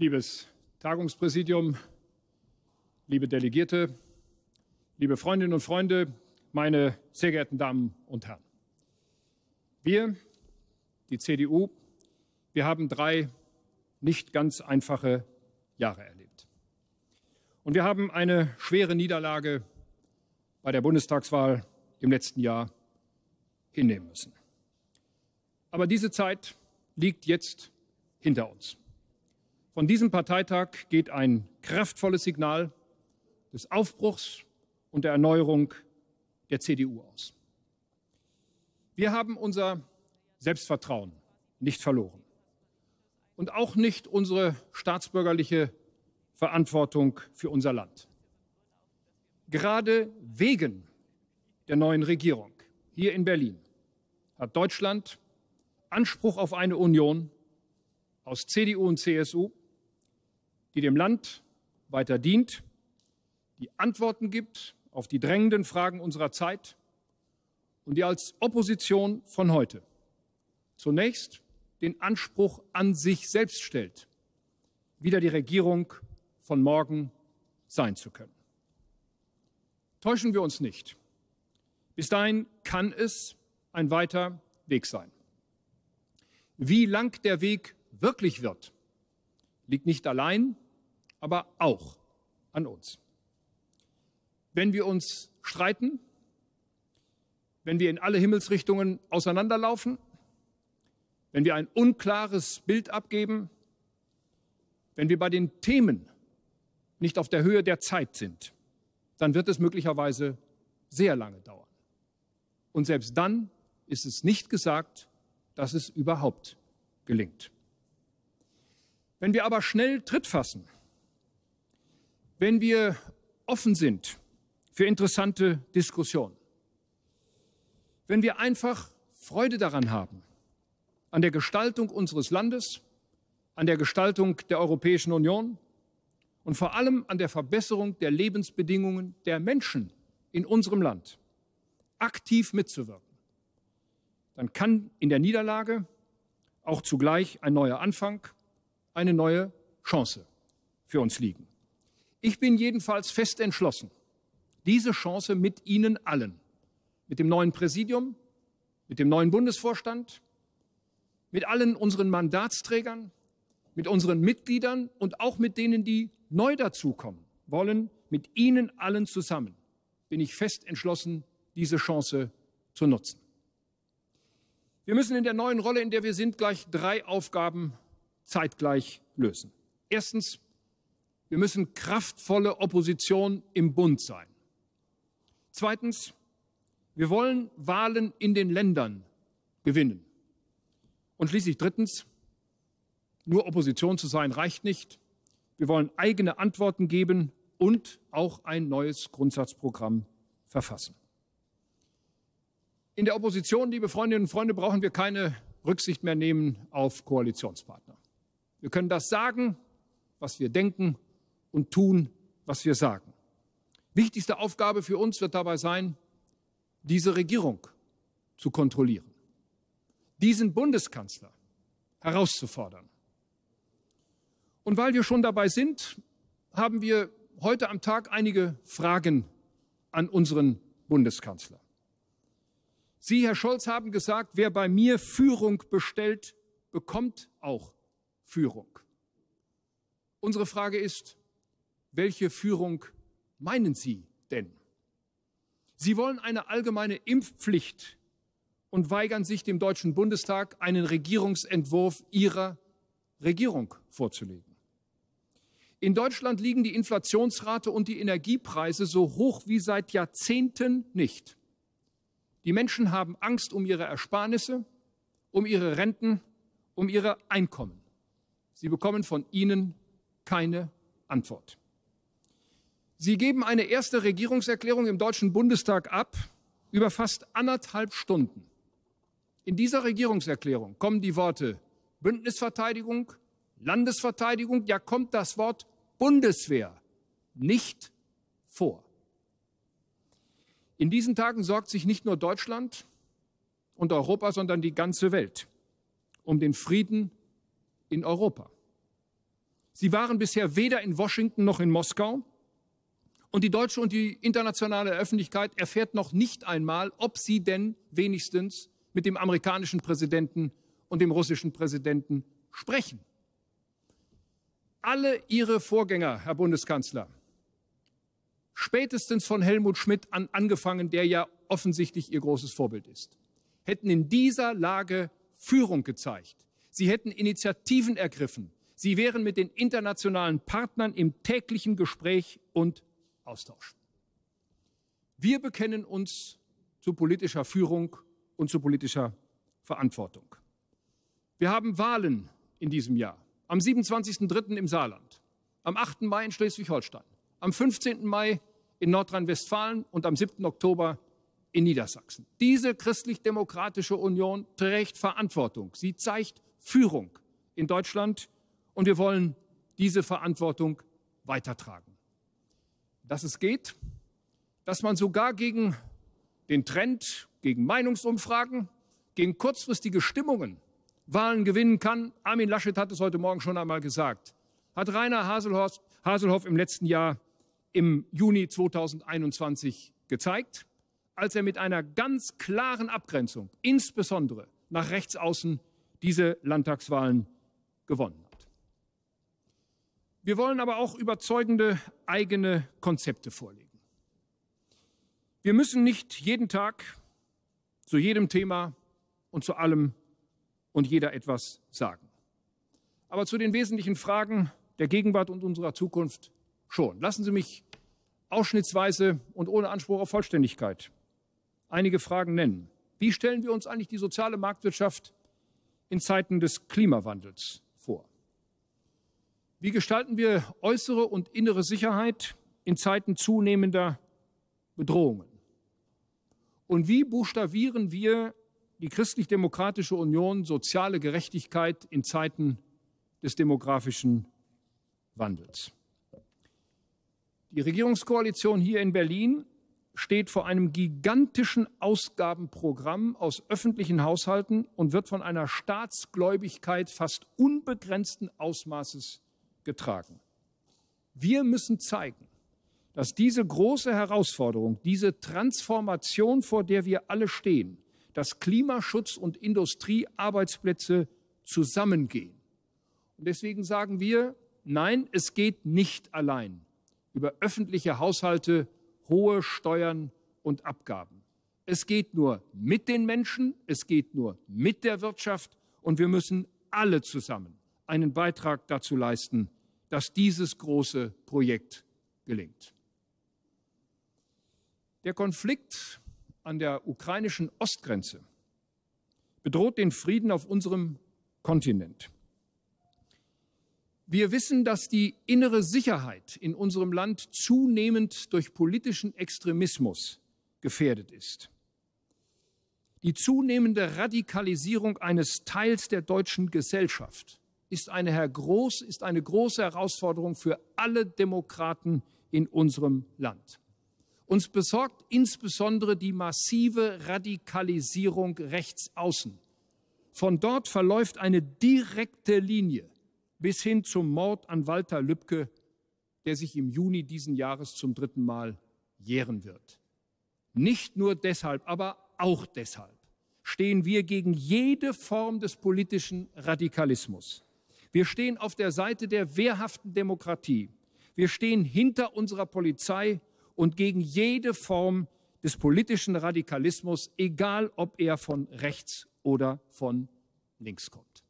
Liebes Tagungspräsidium, liebe Delegierte, liebe Freundinnen und Freunde, meine sehr geehrten Damen und Herren. Wir, die CDU, wir haben drei nicht ganz einfache Jahre erlebt. Und wir haben eine schwere Niederlage bei der Bundestagswahl im letzten Jahr hinnehmen müssen. Aber diese Zeit liegt jetzt hinter uns. Von diesem Parteitag geht ein kraftvolles Signal des Aufbruchs und der Erneuerung der CDU aus. Wir haben unser Selbstvertrauen nicht verloren und auch nicht unsere staatsbürgerliche Verantwortung für unser Land. Gerade wegen der neuen Regierung hier in Berlin hat Deutschland Anspruch auf eine Union aus CDU und CSU, die dem Land weiter dient, die Antworten gibt auf die drängenden Fragen unserer Zeit und die als Opposition von heute zunächst den Anspruch an sich selbst stellt, wieder die Regierung von morgen sein zu können. Täuschen wir uns nicht. Bis dahin kann es ein weiter Weg sein. Wie lang der Weg wirklich wird, liegt nicht allein aber auch an uns. Wenn wir uns streiten, wenn wir in alle Himmelsrichtungen auseinanderlaufen, wenn wir ein unklares Bild abgeben, wenn wir bei den Themen nicht auf der Höhe der Zeit sind, dann wird es möglicherweise sehr lange dauern. Und selbst dann ist es nicht gesagt, dass es überhaupt gelingt. Wenn wir aber schnell Tritt fassen, wenn wir offen sind für interessante Diskussionen, wenn wir einfach Freude daran haben, an der Gestaltung unseres Landes, an der Gestaltung der Europäischen Union und vor allem an der Verbesserung der Lebensbedingungen der Menschen in unserem Land aktiv mitzuwirken, dann kann in der Niederlage auch zugleich ein neuer Anfang, eine neue Chance für uns liegen. Ich bin jedenfalls fest entschlossen, diese Chance mit Ihnen allen, mit dem neuen Präsidium, mit dem neuen Bundesvorstand, mit allen unseren Mandatsträgern, mit unseren Mitgliedern und auch mit denen, die neu dazukommen wollen, mit Ihnen allen zusammen, bin ich fest entschlossen, diese Chance zu nutzen. Wir müssen in der neuen Rolle, in der wir sind, gleich drei Aufgaben zeitgleich lösen. Erstens wir müssen kraftvolle Opposition im Bund sein. Zweitens, wir wollen Wahlen in den Ländern gewinnen. Und schließlich drittens, nur Opposition zu sein reicht nicht. Wir wollen eigene Antworten geben und auch ein neues Grundsatzprogramm verfassen. In der Opposition, liebe Freundinnen und Freunde, brauchen wir keine Rücksicht mehr nehmen auf Koalitionspartner. Wir können das sagen, was wir denken und tun, was wir sagen. Wichtigste Aufgabe für uns wird dabei sein, diese Regierung zu kontrollieren, diesen Bundeskanzler herauszufordern. Und weil wir schon dabei sind, haben wir heute am Tag einige Fragen an unseren Bundeskanzler. Sie, Herr Scholz, haben gesagt, wer bei mir Führung bestellt, bekommt auch Führung. Unsere Frage ist, welche Führung meinen Sie denn? Sie wollen eine allgemeine Impfpflicht und weigern sich dem Deutschen Bundestag einen Regierungsentwurf Ihrer Regierung vorzulegen. In Deutschland liegen die Inflationsrate und die Energiepreise so hoch wie seit Jahrzehnten nicht. Die Menschen haben Angst um ihre Ersparnisse, um ihre Renten, um ihre Einkommen. Sie bekommen von Ihnen keine Antwort. Sie geben eine erste Regierungserklärung im Deutschen Bundestag ab über fast anderthalb Stunden. In dieser Regierungserklärung kommen die Worte Bündnisverteidigung, Landesverteidigung, ja kommt das Wort Bundeswehr nicht vor. In diesen Tagen sorgt sich nicht nur Deutschland und Europa, sondern die ganze Welt um den Frieden in Europa. Sie waren bisher weder in Washington noch in Moskau. Und die deutsche und die internationale Öffentlichkeit erfährt noch nicht einmal, ob sie denn wenigstens mit dem amerikanischen Präsidenten und dem russischen Präsidenten sprechen. Alle Ihre Vorgänger, Herr Bundeskanzler, spätestens von Helmut Schmidt an angefangen, der ja offensichtlich Ihr großes Vorbild ist, hätten in dieser Lage Führung gezeigt. Sie hätten Initiativen ergriffen. Sie wären mit den internationalen Partnern im täglichen Gespräch und Austausch. Wir bekennen uns zu politischer Führung und zu politischer Verantwortung. Wir haben Wahlen in diesem Jahr. Am 27.03. im Saarland, am 8. Mai in Schleswig-Holstein, am 15. Mai in Nordrhein-Westfalen und am 7. Oktober in Niedersachsen. Diese christlich-demokratische Union trägt Verantwortung. Sie zeigt Führung in Deutschland und wir wollen diese Verantwortung weitertragen. Dass es geht, dass man sogar gegen den Trend, gegen Meinungsumfragen, gegen kurzfristige Stimmungen Wahlen gewinnen kann. Armin Laschet hat es heute Morgen schon einmal gesagt. Hat Rainer Haselhoff im letzten Jahr im Juni 2021 gezeigt als er mit einer ganz klaren Abgrenzung, insbesondere nach rechts außen, diese Landtagswahlen gewonnen hat. Wir wollen aber auch überzeugende eigene Konzepte vorlegen. Wir müssen nicht jeden Tag zu jedem Thema und zu allem und jeder etwas sagen. Aber zu den wesentlichen Fragen der Gegenwart und unserer Zukunft schon. Lassen Sie mich ausschnittsweise und ohne Anspruch auf Vollständigkeit einige Fragen nennen. Wie stellen wir uns eigentlich die soziale Marktwirtschaft in Zeiten des Klimawandels vor? Wie gestalten wir äußere und innere Sicherheit in Zeiten zunehmender Bedrohungen? Und wie buchstabieren wir die Christlich-Demokratische Union soziale Gerechtigkeit in Zeiten des demografischen Wandels? Die Regierungskoalition hier in Berlin steht vor einem gigantischen Ausgabenprogramm aus öffentlichen Haushalten und wird von einer Staatsgläubigkeit fast unbegrenzten Ausmaßes getragen. Wir müssen zeigen, dass diese große Herausforderung, diese Transformation, vor der wir alle stehen, dass Klimaschutz und Industriearbeitsplätze zusammengehen. Und deswegen sagen wir, nein, es geht nicht allein über öffentliche Haushalte hohe Steuern und Abgaben. Es geht nur mit den Menschen, es geht nur mit der Wirtschaft und wir müssen alle zusammen einen Beitrag dazu leisten, dass dieses große Projekt gelingt. Der Konflikt an der ukrainischen Ostgrenze bedroht den Frieden auf unserem Kontinent. Wir wissen, dass die innere Sicherheit in unserem Land zunehmend durch politischen Extremismus gefährdet ist. Die zunehmende Radikalisierung eines Teils der deutschen Gesellschaft ist eine, groß, ist eine große Herausforderung für alle Demokraten in unserem Land. Uns besorgt insbesondere die massive Radikalisierung rechts außen. Von dort verläuft eine direkte Linie bis hin zum Mord an Walter Lübcke, der sich im Juni diesen Jahres zum dritten Mal jähren wird. Nicht nur deshalb, aber auch deshalb stehen wir gegen jede Form des politischen Radikalismus. Wir stehen auf der Seite der wehrhaften Demokratie. Wir stehen hinter unserer Polizei und gegen jede Form des politischen Radikalismus, egal ob er von rechts oder von links kommt.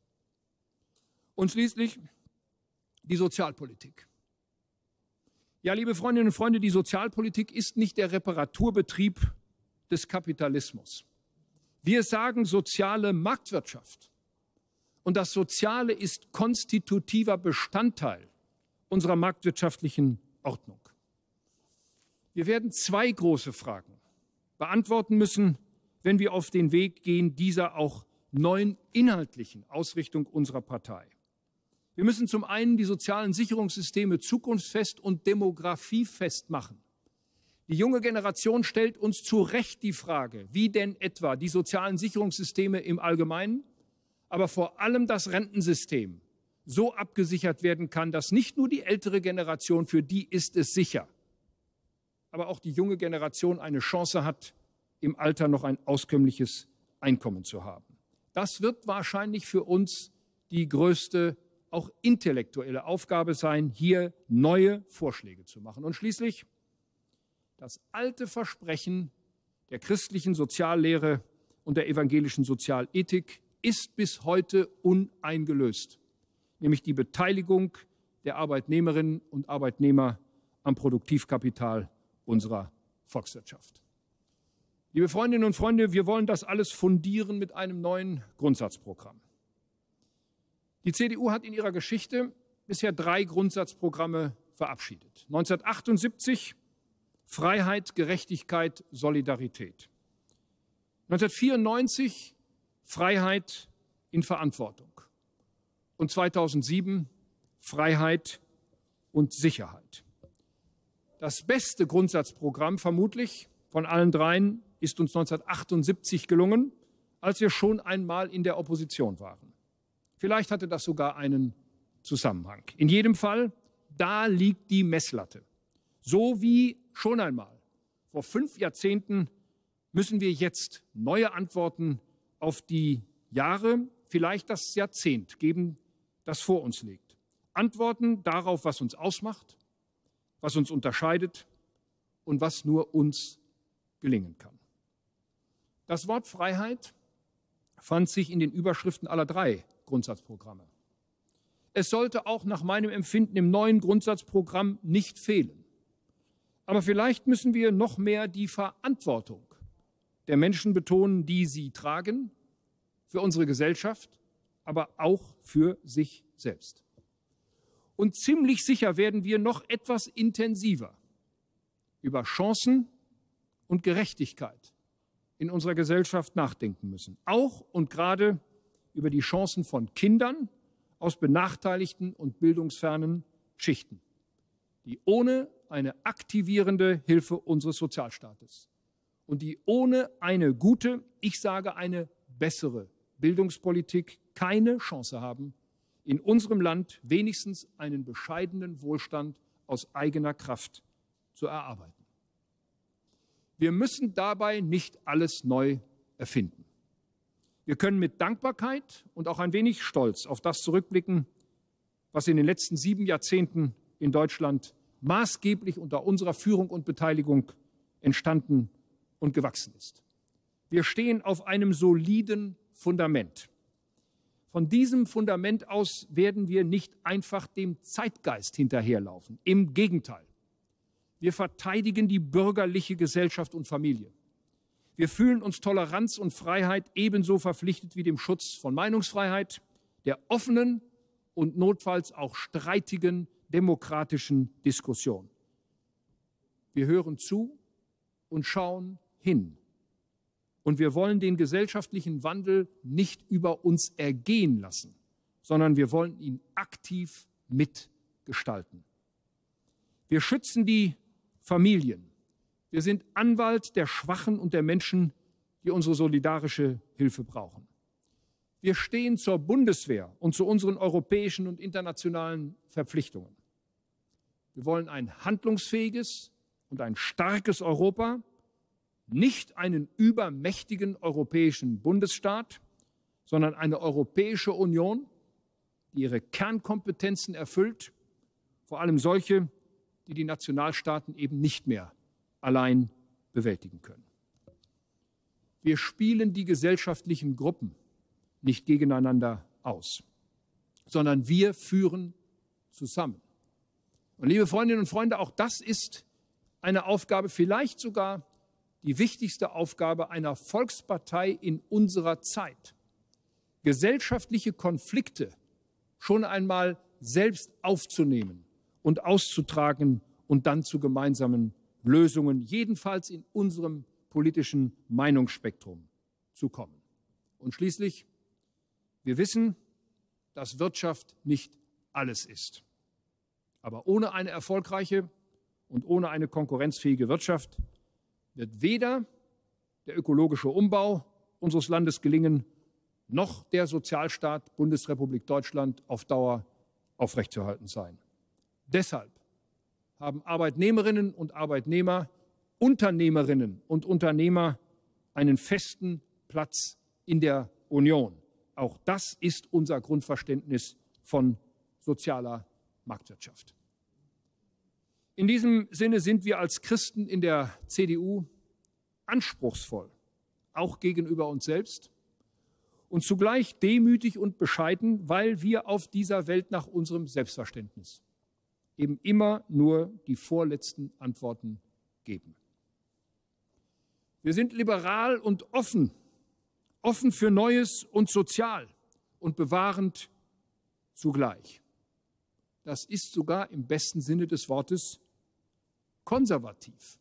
Und schließlich die Sozialpolitik. Ja, liebe Freundinnen und Freunde, die Sozialpolitik ist nicht der Reparaturbetrieb des Kapitalismus. Wir sagen soziale Marktwirtschaft. Und das Soziale ist konstitutiver Bestandteil unserer marktwirtschaftlichen Ordnung. Wir werden zwei große Fragen beantworten müssen, wenn wir auf den Weg gehen dieser auch neuen inhaltlichen Ausrichtung unserer Partei. Wir müssen zum einen die sozialen Sicherungssysteme zukunftsfest und demografiefest machen. Die junge Generation stellt uns zu Recht die Frage, wie denn etwa die sozialen Sicherungssysteme im Allgemeinen, aber vor allem das Rentensystem so abgesichert werden kann, dass nicht nur die ältere Generation, für die ist es sicher, aber auch die junge Generation eine Chance hat, im Alter noch ein auskömmliches Einkommen zu haben. Das wird wahrscheinlich für uns die größte, auch intellektuelle Aufgabe sein, hier neue Vorschläge zu machen. Und schließlich das alte Versprechen der christlichen Soziallehre und der evangelischen Sozialethik ist bis heute uneingelöst, nämlich die Beteiligung der Arbeitnehmerinnen und Arbeitnehmer am Produktivkapital unserer Volkswirtschaft. Liebe Freundinnen und Freunde, wir wollen das alles fundieren mit einem neuen Grundsatzprogramm. Die CDU hat in ihrer Geschichte bisher drei Grundsatzprogramme verabschiedet. 1978 Freiheit, Gerechtigkeit, Solidarität. 1994 Freiheit in Verantwortung. Und 2007 Freiheit und Sicherheit. Das beste Grundsatzprogramm vermutlich von allen dreien ist uns 1978 gelungen, als wir schon einmal in der Opposition waren. Vielleicht hatte das sogar einen Zusammenhang. In jedem Fall, da liegt die Messlatte. So wie schon einmal vor fünf Jahrzehnten müssen wir jetzt neue Antworten auf die Jahre, vielleicht das Jahrzehnt geben, das vor uns liegt. Antworten darauf, was uns ausmacht, was uns unterscheidet und was nur uns gelingen kann. Das Wort Freiheit fand sich in den Überschriften aller drei Grundsatzprogramme. Es sollte auch nach meinem Empfinden im neuen Grundsatzprogramm nicht fehlen. Aber vielleicht müssen wir noch mehr die Verantwortung der Menschen betonen, die sie tragen, für unsere Gesellschaft, aber auch für sich selbst. Und ziemlich sicher werden wir noch etwas intensiver über Chancen und Gerechtigkeit in unserer Gesellschaft nachdenken müssen. Auch und gerade über die Chancen von Kindern aus benachteiligten und bildungsfernen Schichten, die ohne eine aktivierende Hilfe unseres Sozialstaates und die ohne eine gute, ich sage eine bessere Bildungspolitik keine Chance haben, in unserem Land wenigstens einen bescheidenen Wohlstand aus eigener Kraft zu erarbeiten. Wir müssen dabei nicht alles neu erfinden. Wir können mit Dankbarkeit und auch ein wenig Stolz auf das zurückblicken, was in den letzten sieben Jahrzehnten in Deutschland maßgeblich unter unserer Führung und Beteiligung entstanden und gewachsen ist. Wir stehen auf einem soliden Fundament. Von diesem Fundament aus werden wir nicht einfach dem Zeitgeist hinterherlaufen. Im Gegenteil. Wir verteidigen die bürgerliche Gesellschaft und Familie. Wir fühlen uns Toleranz und Freiheit ebenso verpflichtet wie dem Schutz von Meinungsfreiheit, der offenen und notfalls auch streitigen demokratischen Diskussion. Wir hören zu und schauen hin. Und wir wollen den gesellschaftlichen Wandel nicht über uns ergehen lassen, sondern wir wollen ihn aktiv mitgestalten. Wir schützen die Familien. Wir sind Anwalt der Schwachen und der Menschen, die unsere solidarische Hilfe brauchen. Wir stehen zur Bundeswehr und zu unseren europäischen und internationalen Verpflichtungen. Wir wollen ein handlungsfähiges und ein starkes Europa, nicht einen übermächtigen europäischen Bundesstaat, sondern eine Europäische Union, die ihre Kernkompetenzen erfüllt, vor allem solche, die die Nationalstaaten eben nicht mehr allein bewältigen können. Wir spielen die gesellschaftlichen Gruppen nicht gegeneinander aus, sondern wir führen zusammen. Und liebe Freundinnen und Freunde, auch das ist eine Aufgabe, vielleicht sogar die wichtigste Aufgabe einer Volkspartei in unserer Zeit. Gesellschaftliche Konflikte schon einmal selbst aufzunehmen und auszutragen und dann zu gemeinsamen Lösungen, jedenfalls in unserem politischen Meinungsspektrum zu kommen. Und schließlich, wir wissen, dass Wirtschaft nicht alles ist. Aber ohne eine erfolgreiche und ohne eine konkurrenzfähige Wirtschaft wird weder der ökologische Umbau unseres Landes gelingen, noch der Sozialstaat Bundesrepublik Deutschland auf Dauer aufrechtzuerhalten sein. Deshalb haben Arbeitnehmerinnen und Arbeitnehmer, Unternehmerinnen und Unternehmer einen festen Platz in der Union. Auch das ist unser Grundverständnis von sozialer Marktwirtschaft. In diesem Sinne sind wir als Christen in der CDU anspruchsvoll, auch gegenüber uns selbst und zugleich demütig und bescheiden, weil wir auf dieser Welt nach unserem Selbstverständnis eben immer nur die vorletzten Antworten geben. Wir sind liberal und offen, offen für Neues und sozial und bewahrend zugleich. Das ist sogar im besten Sinne des Wortes konservativ.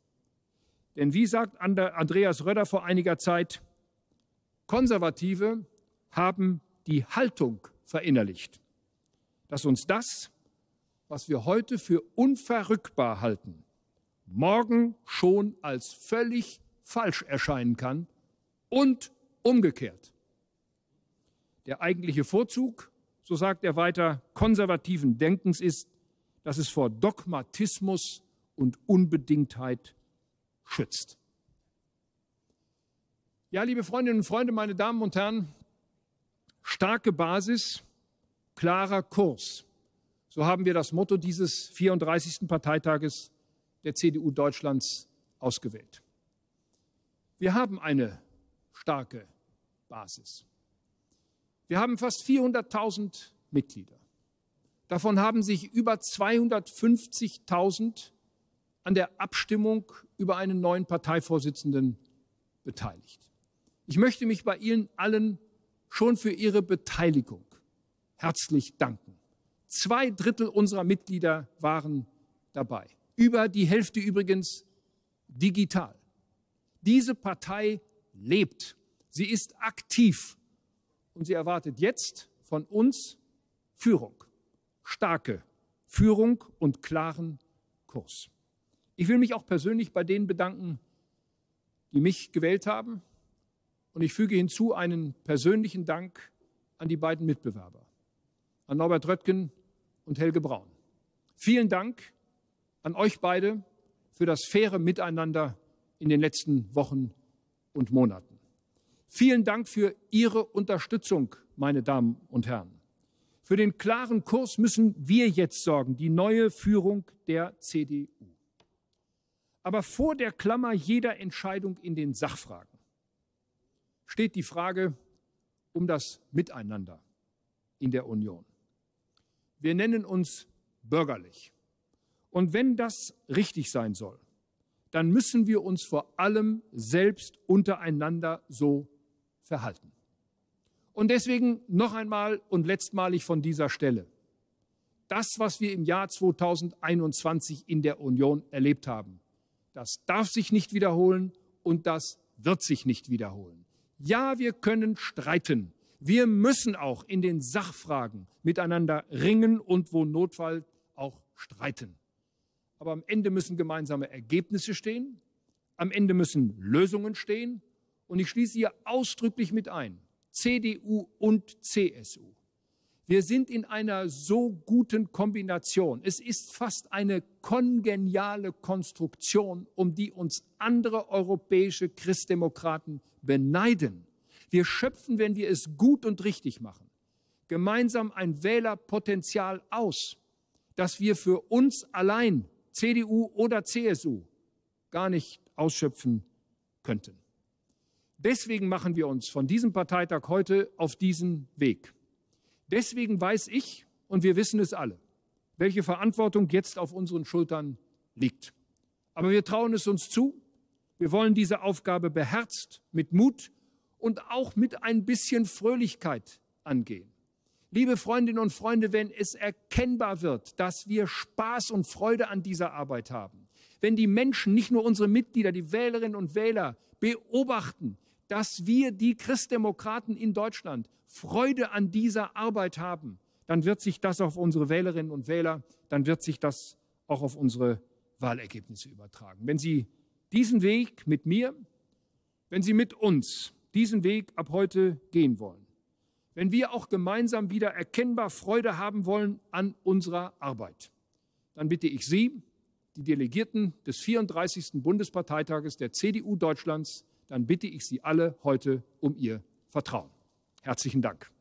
Denn wie sagt Andreas Röder vor einiger Zeit, Konservative haben die Haltung verinnerlicht, dass uns das, was wir heute für unverrückbar halten, morgen schon als völlig falsch erscheinen kann und umgekehrt. Der eigentliche Vorzug, so sagt er weiter, konservativen Denkens ist, dass es vor Dogmatismus und Unbedingtheit schützt. Ja, liebe Freundinnen und Freunde, meine Damen und Herren, starke Basis, klarer Kurs. So haben wir das Motto dieses 34. Parteitages der CDU Deutschlands ausgewählt. Wir haben eine starke Basis. Wir haben fast 400.000 Mitglieder. Davon haben sich über 250.000 an der Abstimmung über einen neuen Parteivorsitzenden beteiligt. Ich möchte mich bei Ihnen allen schon für Ihre Beteiligung herzlich danken. Zwei Drittel unserer Mitglieder waren dabei. Über die Hälfte übrigens digital. Diese Partei lebt. Sie ist aktiv. Und sie erwartet jetzt von uns Führung. Starke Führung und klaren Kurs. Ich will mich auch persönlich bei denen bedanken, die mich gewählt haben. Und ich füge hinzu einen persönlichen Dank an die beiden Mitbewerber, an Norbert Röttgen und Helge Braun. Vielen Dank an euch beide für das faire Miteinander in den letzten Wochen und Monaten. Vielen Dank für Ihre Unterstützung, meine Damen und Herren. Für den klaren Kurs müssen wir jetzt sorgen, die neue Führung der CDU. Aber vor der Klammer jeder Entscheidung in den Sachfragen steht die Frage um das Miteinander in der Union. Wir nennen uns bürgerlich. Und wenn das richtig sein soll, dann müssen wir uns vor allem selbst untereinander so verhalten. Und deswegen noch einmal und letztmalig von dieser Stelle. Das, was wir im Jahr 2021 in der Union erlebt haben, das darf sich nicht wiederholen und das wird sich nicht wiederholen. Ja, wir können streiten. Wir müssen auch in den Sachfragen miteinander ringen und wo Notfall auch streiten. Aber am Ende müssen gemeinsame Ergebnisse stehen, am Ende müssen Lösungen stehen und ich schließe hier ausdrücklich mit ein, CDU und CSU. Wir sind in einer so guten Kombination. Es ist fast eine kongeniale Konstruktion, um die uns andere europäische Christdemokraten beneiden. Wir schöpfen, wenn wir es gut und richtig machen, gemeinsam ein Wählerpotenzial aus, das wir für uns allein, CDU oder CSU, gar nicht ausschöpfen könnten. Deswegen machen wir uns von diesem Parteitag heute auf diesen Weg. Deswegen weiß ich, und wir wissen es alle, welche Verantwortung jetzt auf unseren Schultern liegt. Aber wir trauen es uns zu. Wir wollen diese Aufgabe beherzt, mit Mut und auch mit ein bisschen Fröhlichkeit angehen. Liebe Freundinnen und Freunde, wenn es erkennbar wird, dass wir Spaß und Freude an dieser Arbeit haben, wenn die Menschen, nicht nur unsere Mitglieder, die Wählerinnen und Wähler beobachten, dass wir, die Christdemokraten in Deutschland, Freude an dieser Arbeit haben, dann wird sich das auf unsere Wählerinnen und Wähler, dann wird sich das auch auf unsere Wahlergebnisse übertragen. Wenn Sie diesen Weg mit mir, wenn Sie mit uns diesen Weg ab heute gehen wollen, wenn wir auch gemeinsam wieder erkennbar Freude haben wollen an unserer Arbeit, dann bitte ich Sie, die Delegierten des 34. Bundesparteitages der CDU Deutschlands, dann bitte ich Sie alle heute um Ihr Vertrauen. Herzlichen Dank.